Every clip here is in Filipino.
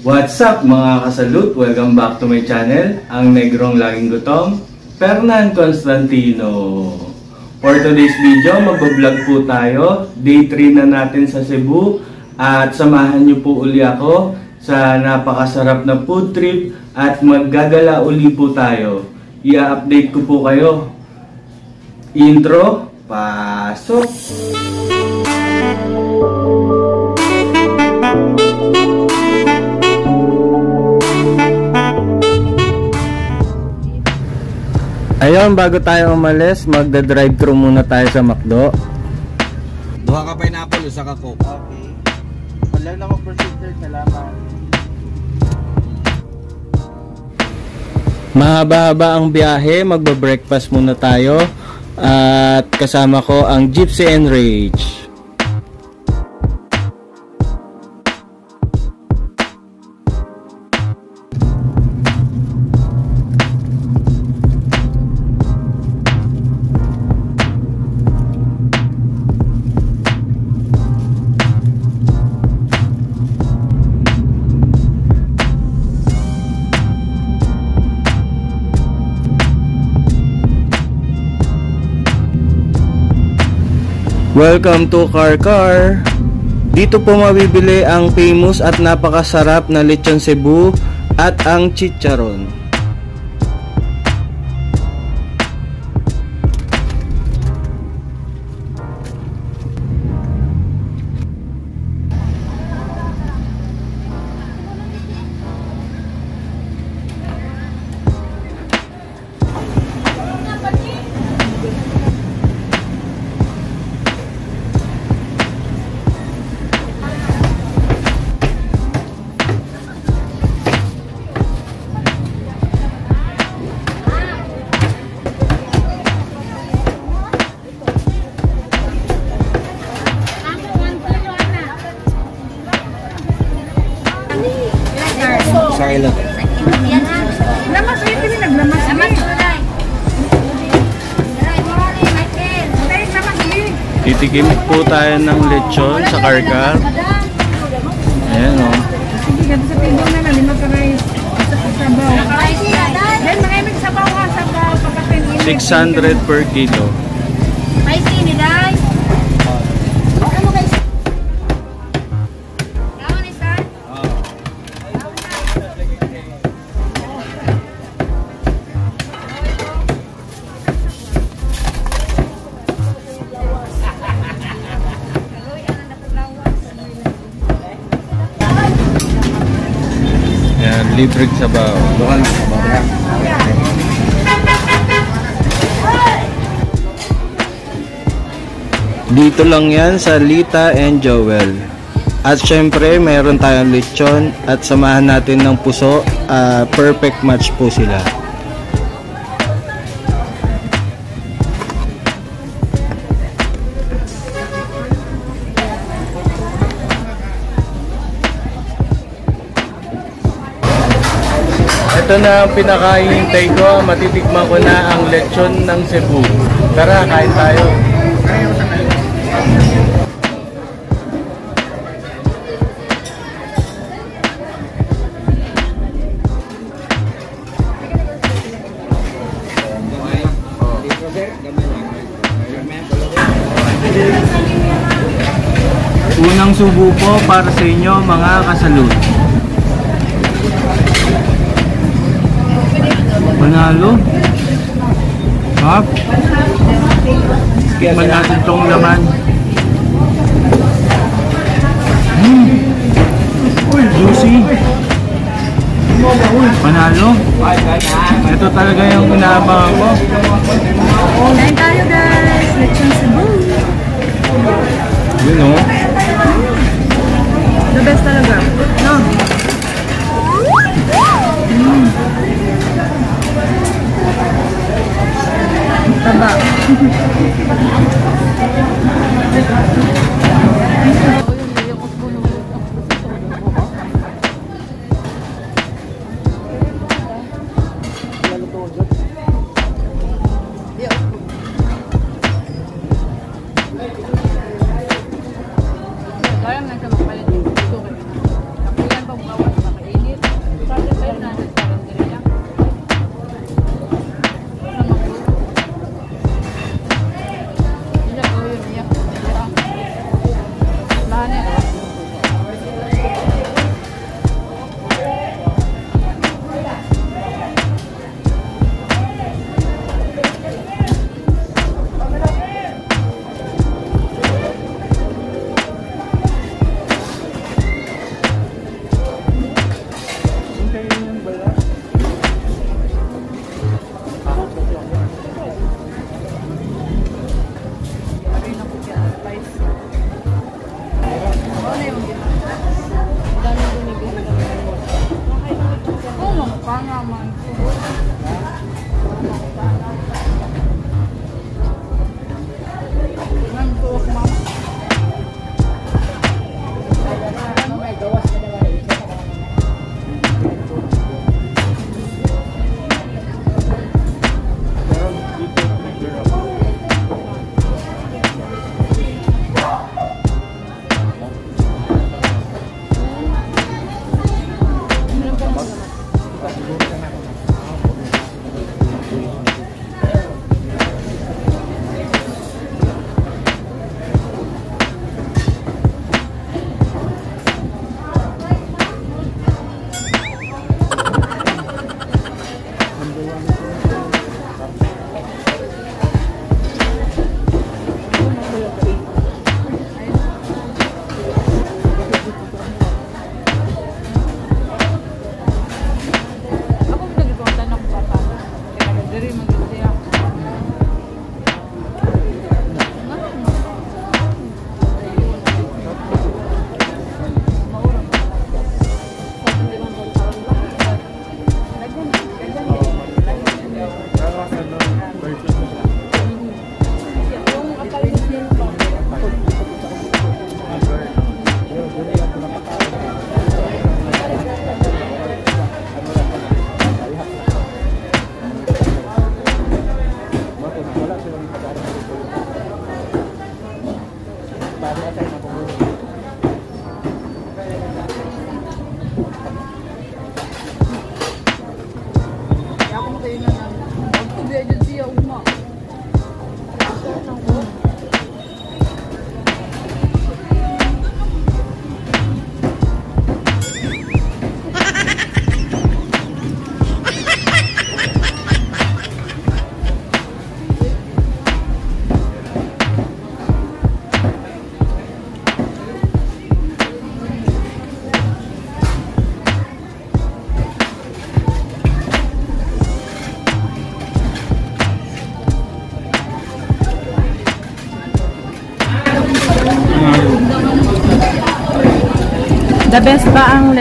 What's up mga kasalut? Welcome back to my channel, ang negrong laging gutom, Fernan Constantino. For today's video, mag-vlog po tayo. Day 3 na natin sa Cebu at samahan niyo po uli ako sa napakasarap na food trip at maggagala uli po tayo. I-update ko po kayo. Intro, pasok! Ayun, bago tayo umalis, magda-drive thru muna tayo sa McDo. Duha ka pineapple, usa ka coke. Okay. Wala na akong procedure. Salamat. Mahaba-haba ang biyahe, magba-breakfast muna tayo. At kasama ko ang Gypsy Enrage. Welcome to Car Car. Dito po mabibili ang famous at napakasarap na lechon Cebu at ang chicharon. Sa ilan? Lamas ulit kami naglamas lamas. Titikim po tayo ng lechon sa Car. Ayan o. Sige, gato sa tibong na na, lima ka rice. Sa sabaw. Then, maraming sabaw ka, sabaw, pagkatin. 600 per kilo. Libreng sabaw. Duha lang sa bawah. Dito lang yan sa Lita and Joel. At syempre, meron tayong lechon at samahan natin ng puso. Ah, perfect match po sila. Ito na ang pinakahihintay ko. Matitikman ko na ang lechon ng Cebu. Tara, kain tayo. Unang subo po para sa inyo mga kasalut. Panalo. Hap. Tikman natin tong laman. Mm. Uy, juicy. Panalo. Ito talaga yung inaabangan ko. Kain tayo guys. Lechon Cebu. Yun oh. The best talaga. No? Taba.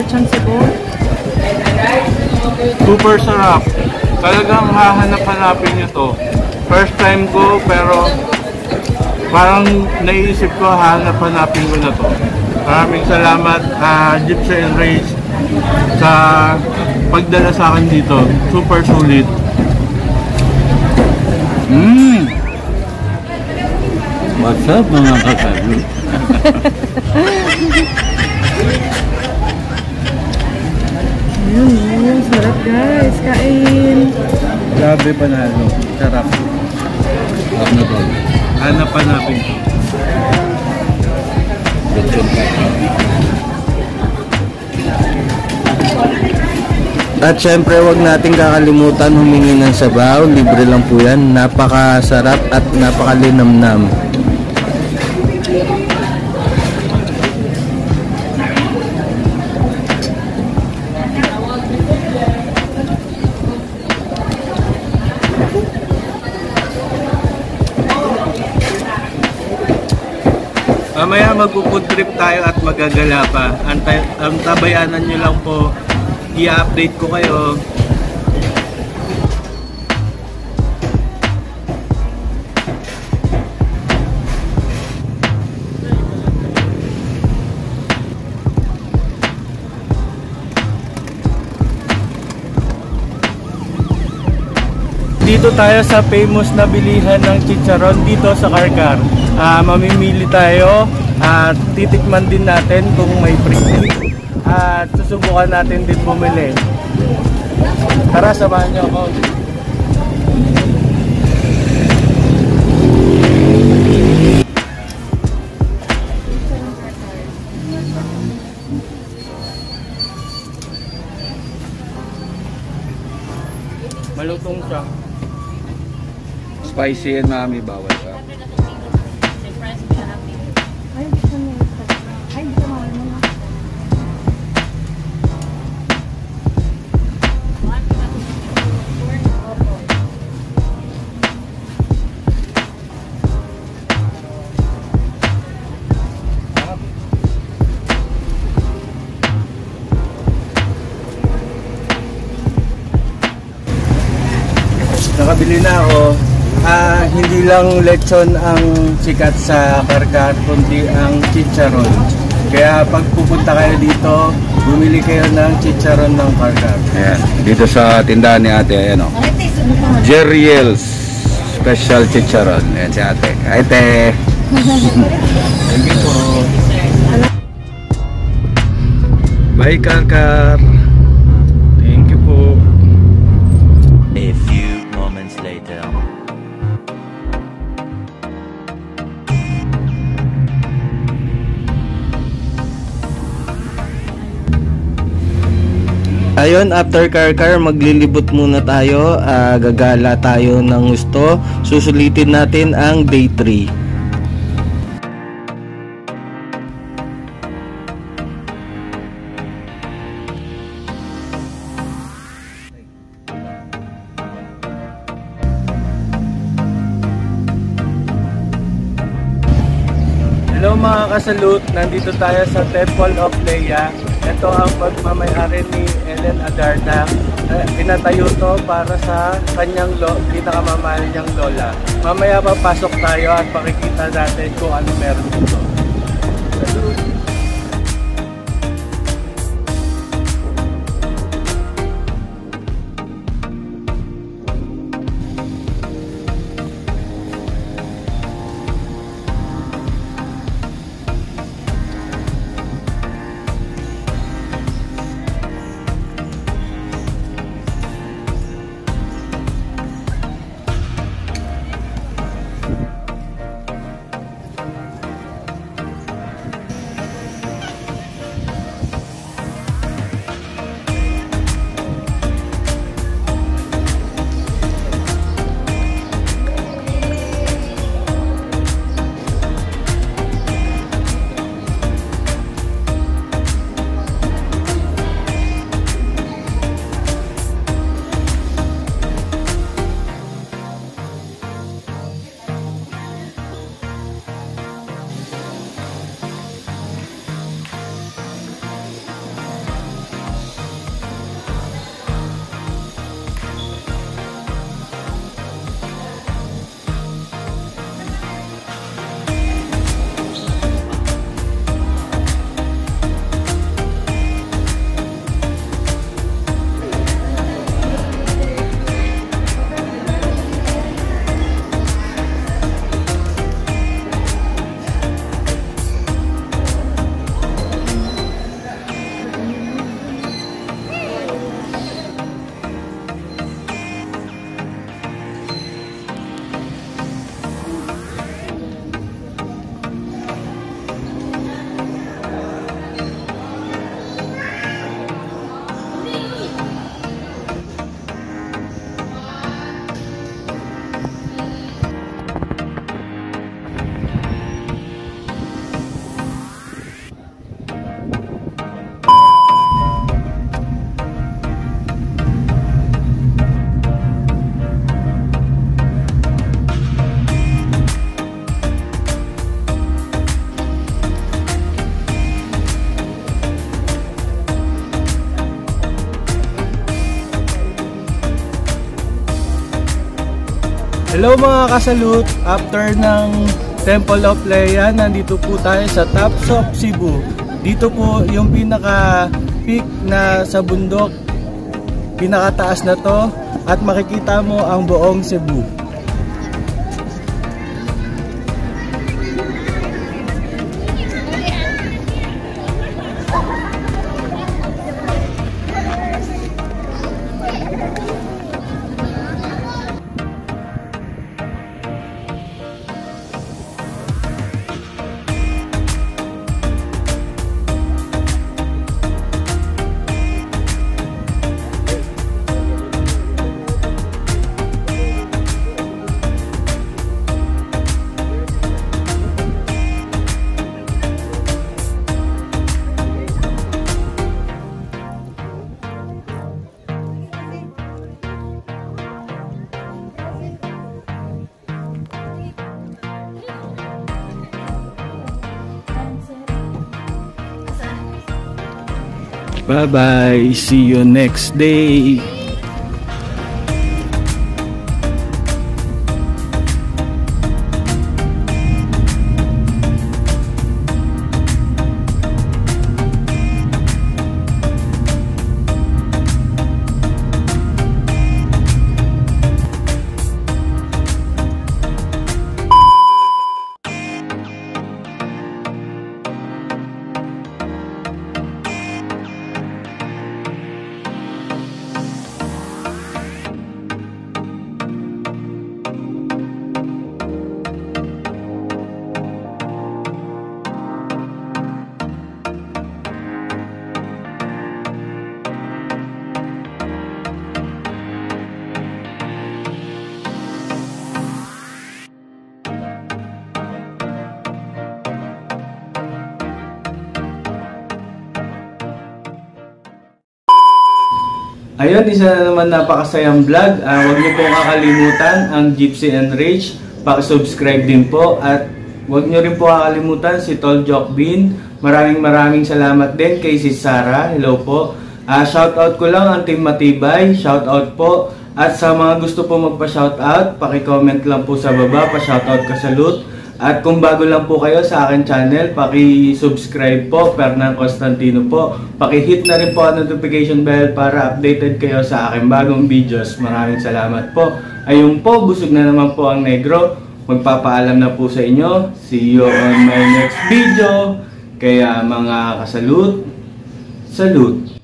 Lechon Cebu? Super sarap. Talagang hahanap-hanapin nyo to. First time ko pero parang naisip ko hahanap-hanapin ko na to. Maraming salamat uh, Gypsy and Race sa pagdala sa akin dito. Super sulit. Mmm! What's up mga kasabi? Ayun, oh, sarap guys. Kain. Grabe panalo. Sarap. Ano to? Hanap-hanapin ko. Lechon pa. At syempre wag nating kakalimutan humingi ng sabaw, libre lang po yan. Napakasarap at napakalinamnam. Mamaya magpo-food trip tayo at magagala pa. Ang, ta- ang tabayanan nyo lang po, i-update ko kayo. Dito tayo sa famous na bilihan ng chicharon dito sa Karkar. Ah, mamimili tayo at titikman din natin kung may free at susubukan natin din bumili. Tara, samahan niyo ako. Spicy and mami bawal lang lechon ang sikat sa Karkar, kundi ang chicharon. Kaya pag pupunta kayo dito, bumili kayo ng chicharon ng Karkar. Ayan. Dito sa tindahan ni ate, ayan o. Jerriel's Special Chicharon. Ayan si ate. Ate. Thank you po. Bye, Karkar. Ayun, after car-car, maglilibot muna tayo. Ah, gagala tayo ng gusto. Susulitin natin ang day 3. Hello mga kasalut, nandito tayo sa Temple of Leia. Ito ang pagmamayari ni Ellen Adarna. Eh, pinatayo to para sa kanyang lo, pinakamamahal niyang lola. Mamaya papasok tayo at pakikita natin kung ano meron dito. Hello mga kasalut! After ng Temple of Leia, nandito po tayo sa Tops of Cebu. Dito po yung pinaka peak na sa bundok. Pinakataas na to at makikita mo ang buong Cebu. Bye bye. See you next day. Ayun, isa na naman napakasayang vlog. Ah, huwag niyo pong kakalimutan ang Gypsy and Rage. Paki-subscribe din po at huwag niyo rin po kakalimutan si Tol Jock Bean. Maraming maraming salamat din kay si Sarah. Hello po. Ah, shoutout ko lang ang Team Matibay. Shoutout po. At sa mga gusto po magpa-shoutout, paki-comment lang po sa baba, pa-shoutout ka sa loot. At kung bago lang po kayo sa akin channel, paki-subscribe po, Fernan Constantino po. Paki-hit na rin po ang notification bell para updated kayo sa aking bagong videos. Maraming salamat po. Ayun po, busog na naman po ang negro. Magpapaalam na po sa inyo. See you on my next video. Kaya mga kasalut, salute.